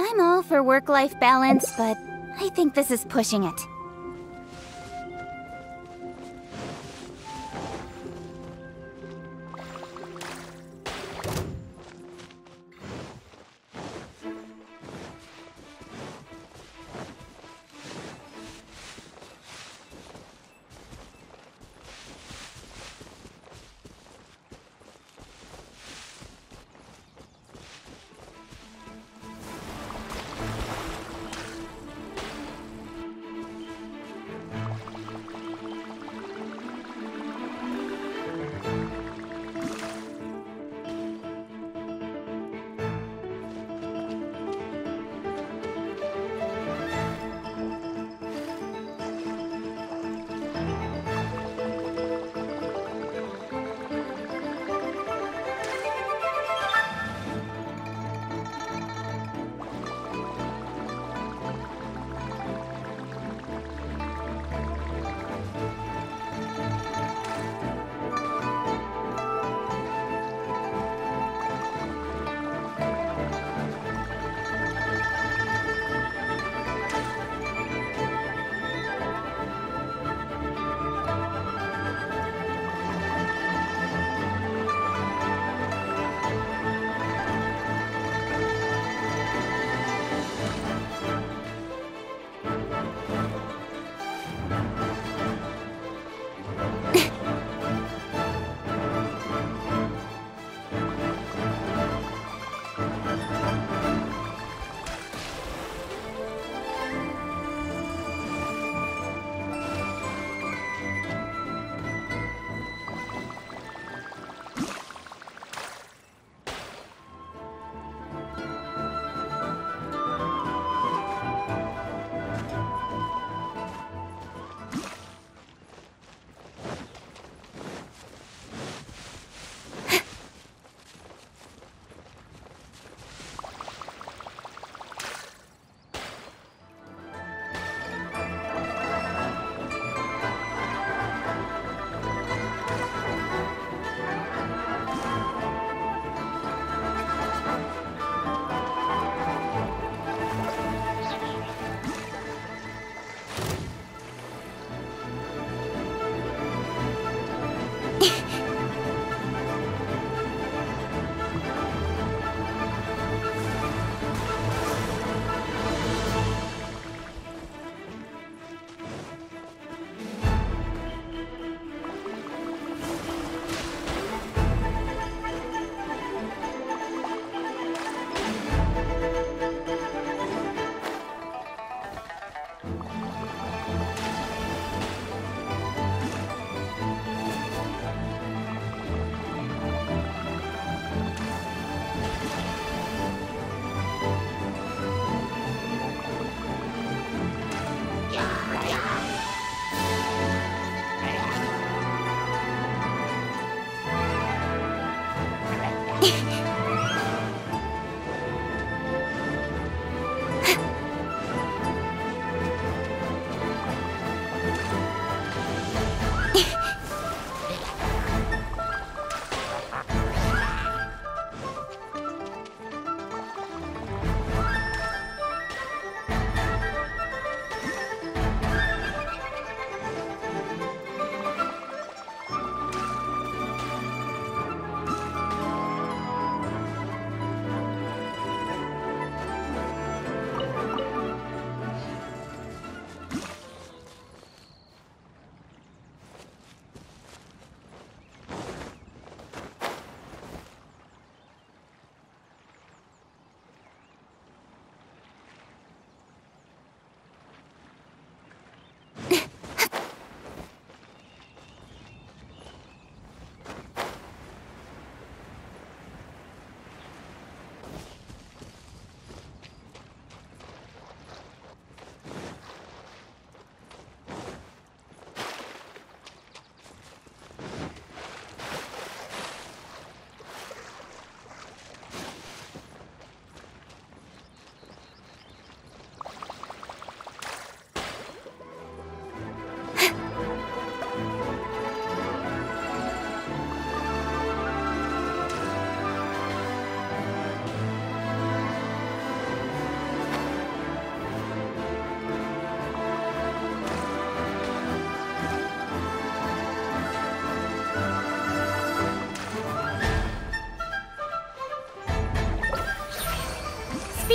I'm all for work-life balance, but I think this is pushing it.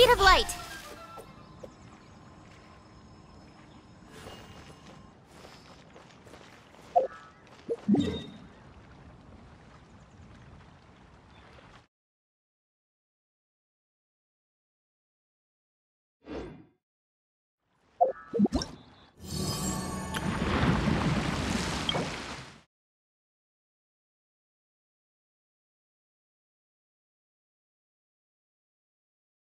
Speed of light.